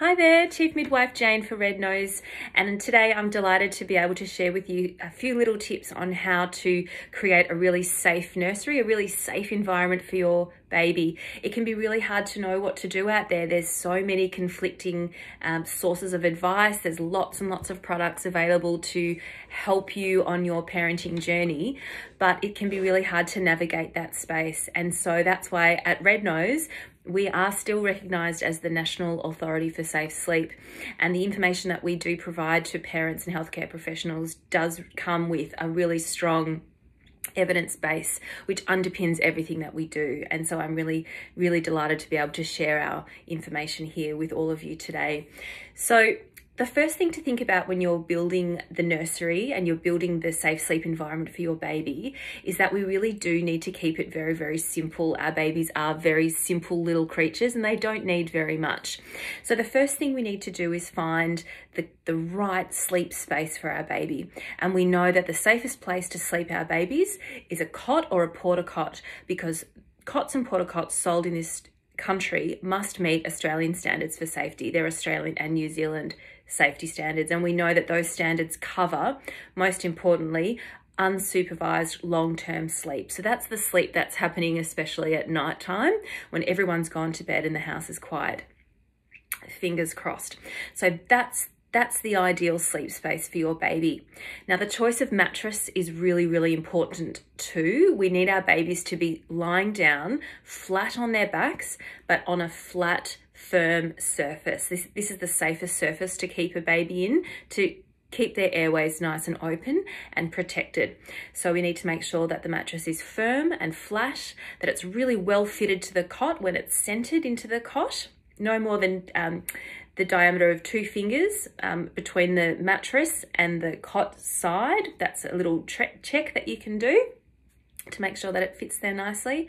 Hi there, Chief Midwife Jane for Red Nose, and today I'm delighted to be able to share with you a few little tips on how to create a really safe nursery, a really safe environment for your baby. It can be really hard to know what to do out there. There's so many conflicting um, sources of advice. There's lots and lots of products available to help you on your parenting journey, but it can be really hard to navigate that space. And so that's why at Red Nose, we are still recognised as the National Authority for Safe Sleep, and the information that we do provide to parents and healthcare professionals does come with a really strong evidence base which underpins everything that we do. And so I'm really really delighted to be able to share our information here with all of you today. So the first thing to think about when you're building the nursery and you're building the safe sleep environment for your baby is that we really do need to keep it very, very simple. Our babies are very simple little creatures and they don't need very much. So the first thing we need to do is find the, the right sleep space for our baby. And we know that the safest place to sleep our babies is a cot or a porta cot because cots and porta cots sold in this country must meet Australian standards for safety. They're Australian and New Zealand safety standards. And we know that those standards cover, most importantly, unsupervised long-term sleep. So that's the sleep that's happening especially at night time when everyone's gone to bed and the house is quiet. Fingers crossed. So that's that's the ideal sleep space for your baby. Now, the choice of mattress is really, really important too. We need our babies to be lying down flat on their backs, but on a flat, firm surface. This, this is the safest surface to keep a baby in to keep their airways nice and open and protected. So we need to make sure that the mattress is firm and flat, that it's really well fitted to the cot when it's centered into the cot, no more than um, the diameter of two fingers um, between the mattress and the cot side. That's a little check that you can do to make sure that it fits there nicely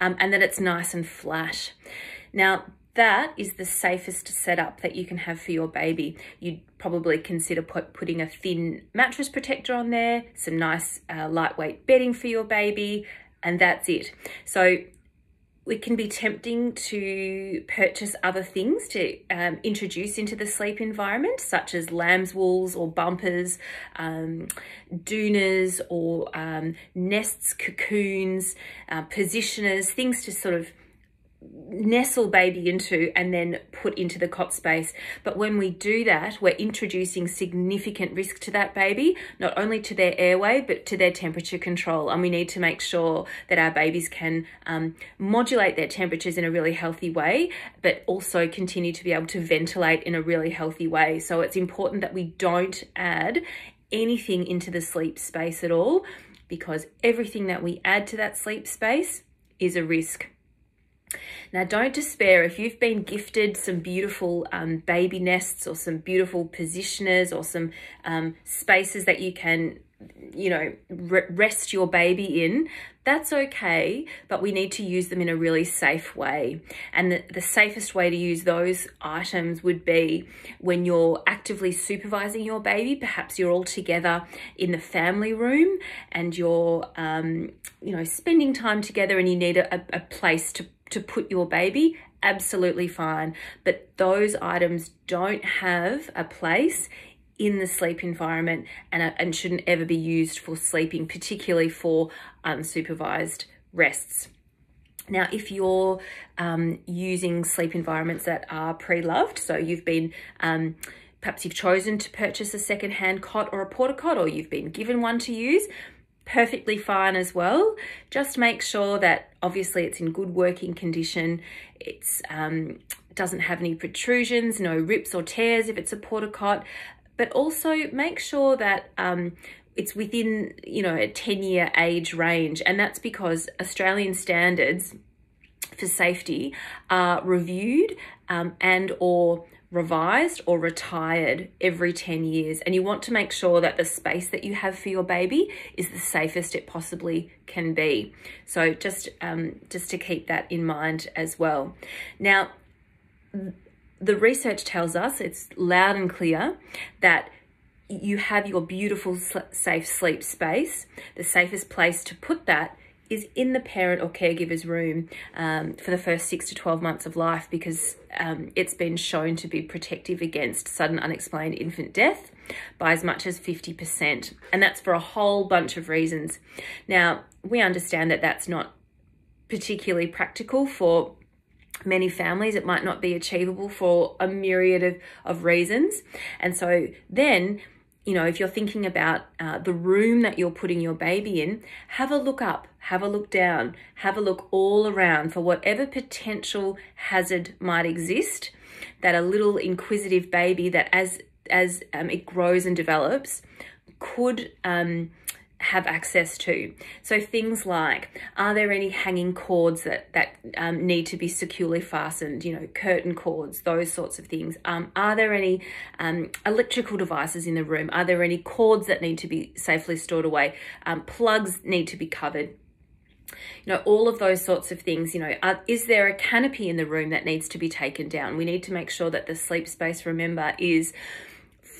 um, and that it's nice and flat. Now, that is the safest setup that you can have for your baby. You'd probably consider put, putting a thin mattress protector on there, some nice uh, lightweight bedding for your baby, and that's it. So it can be tempting to purchase other things to um, introduce into the sleep environment, such as lamb's wools or bumpers, um, doonas or um, nests, cocoons, uh, positioners, things to sort of nestle baby into and then put into the cot space. But when we do that, we're introducing significant risk to that baby, not only to their airway, but to their temperature control. And we need to make sure that our babies can um, modulate their temperatures in a really healthy way, but also continue to be able to ventilate in a really healthy way. So it's important that we don't add anything into the sleep space at all because everything that we add to that sleep space is a risk. Now, don't despair if you've been gifted some beautiful um, baby nests or some beautiful positioners or some um, spaces that you can, you know, rest your baby in. That's okay, but we need to use them in a really safe way. And the, the safest way to use those items would be when you're actively supervising your baby. Perhaps you're all together in the family room and you're, um, you know, spending time together and you need a, a place to to put your baby, absolutely fine. But those items don't have a place in the sleep environment and, and shouldn't ever be used for sleeping, particularly for unsupervised rests. Now, if you're um, using sleep environments that are pre-loved, so you've been um, perhaps you've chosen to purchase a second-hand cot or a porta cot or you've been given one to use, perfectly fine as well. Just make sure that obviously it's in good working condition. It's um, doesn't have any protrusions, no rips or tears if it's a porta cot, but also make sure that um, it's within, you know, a 10 year age range. And that's because Australian standards for safety are reviewed um, and or revised or retired every 10 years and you want to make sure that the space that you have for your baby is the safest it possibly can be. So just um, just to keep that in mind as well. Now the research tells us it's loud and clear that you have your beautiful safe sleep space the safest place to put that is in the parent or caregiver's room um, for the first six to 12 months of life because um, it's been shown to be protective against sudden unexplained infant death by as much as 50%. And that's for a whole bunch of reasons. Now, we understand that that's not particularly practical for many families. It might not be achievable for a myriad of, of reasons. And so then you know, if you're thinking about uh, the room that you're putting your baby in, have a look up, have a look down, have a look all around for whatever potential hazard might exist that a little inquisitive baby that as as um, it grows and develops could um, have access to. So things like, are there any hanging cords that, that um, need to be securely fastened, you know, curtain cords, those sorts of things. Um, are there any um, electrical devices in the room? Are there any cords that need to be safely stored away? Um, plugs need to be covered you know all of those sorts of things you know are, is there a canopy in the room that needs to be taken down we need to make sure that the sleep space remember is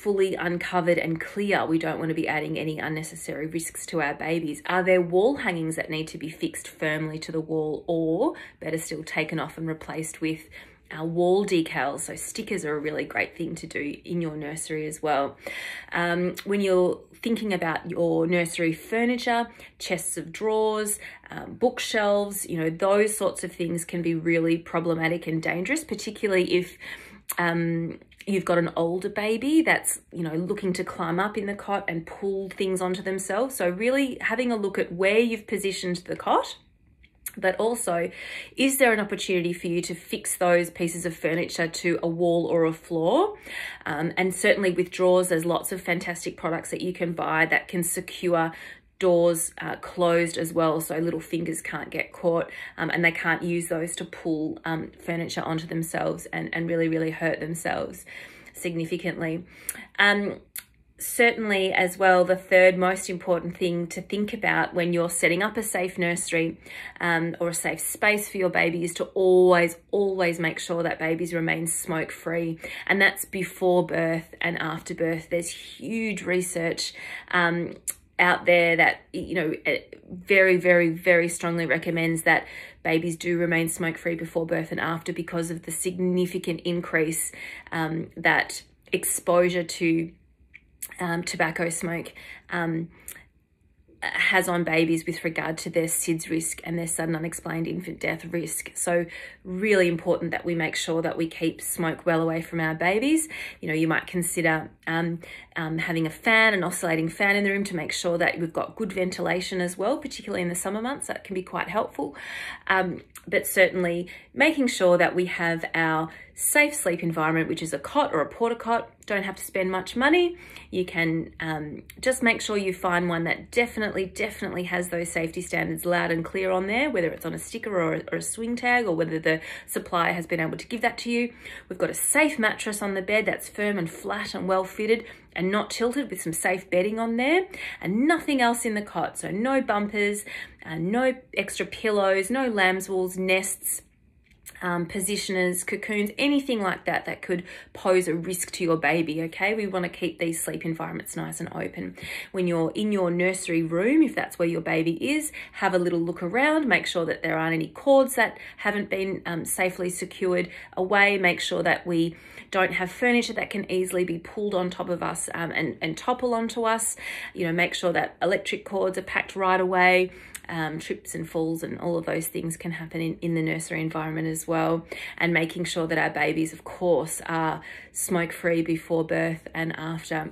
fully uncovered and clear. We don't want to be adding any unnecessary risks to our babies. Are there wall hangings that need to be fixed firmly to the wall or better still taken off and replaced with our wall decals. So stickers are a really great thing to do in your nursery as well. Um, when you're thinking about your nursery furniture, chests of drawers, um, bookshelves, you know, those sorts of things can be really problematic and dangerous, particularly if um, you've got an older baby that's, you know, looking to climb up in the cot and pull things onto themselves. So really having a look at where you've positioned the cot but also is there an opportunity for you to fix those pieces of furniture to a wall or a floor um, and certainly with drawers there's lots of fantastic products that you can buy that can secure doors uh, closed as well so little fingers can't get caught um, and they can't use those to pull um, furniture onto themselves and, and really, really hurt themselves significantly. Um, certainly as well the third most important thing to think about when you're setting up a safe nursery um, or a safe space for your baby is to always always make sure that babies remain smoke free and that's before birth and after birth there's huge research um, out there that you know very very very strongly recommends that babies do remain smoke free before birth and after because of the significant increase um, that exposure to um, tobacco smoke. Um, has on babies with regard to their SIDS risk and their sudden unexplained infant death risk. So really important that we make sure that we keep smoke well away from our babies. You know, you might consider um, um, having a fan, an oscillating fan in the room to make sure that we've got good ventilation as well, particularly in the summer months, that can be quite helpful. Um, but certainly making sure that we have our safe sleep environment, which is a cot or a porta cot. Don't have to spend much money. You can um, just make sure you find one that definitely, definitely has those safety standards loud and clear on there, whether it's on a sticker or a, or a swing tag or whether the supplier has been able to give that to you. We've got a safe mattress on the bed that's firm and flat and well fitted and not tilted with some safe bedding on there and nothing else in the cot. So no bumpers, uh, no extra pillows, no lamb's wools, nests, um, positioners, cocoons, anything like that that could pose a risk to your baby, okay? We want to keep these sleep environments nice and open. When you're in your nursery room, if that's where your baby is, have a little look around, make sure that there aren't any cords that haven't been um, safely secured away, make sure that we don't have furniture that can easily be pulled on top of us um, and, and topple onto us. You know, make sure that electric cords are packed right away um, trips and falls and all of those things can happen in, in the nursery environment as well. And making sure that our babies, of course, are smoke free before birth and after.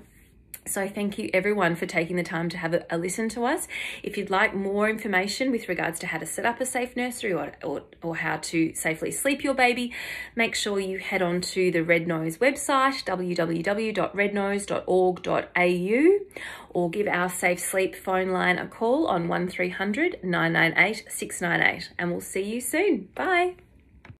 So thank you everyone for taking the time to have a, a, listen to us. If you'd like more information with regards to how to set up a safe nursery or, or, or how to safely sleep your baby, make sure you head on to the Red Nose website, www.rednose.org.au or give our Safe Sleep phone line a call on 1300 998 698 and we'll see you soon. Bye.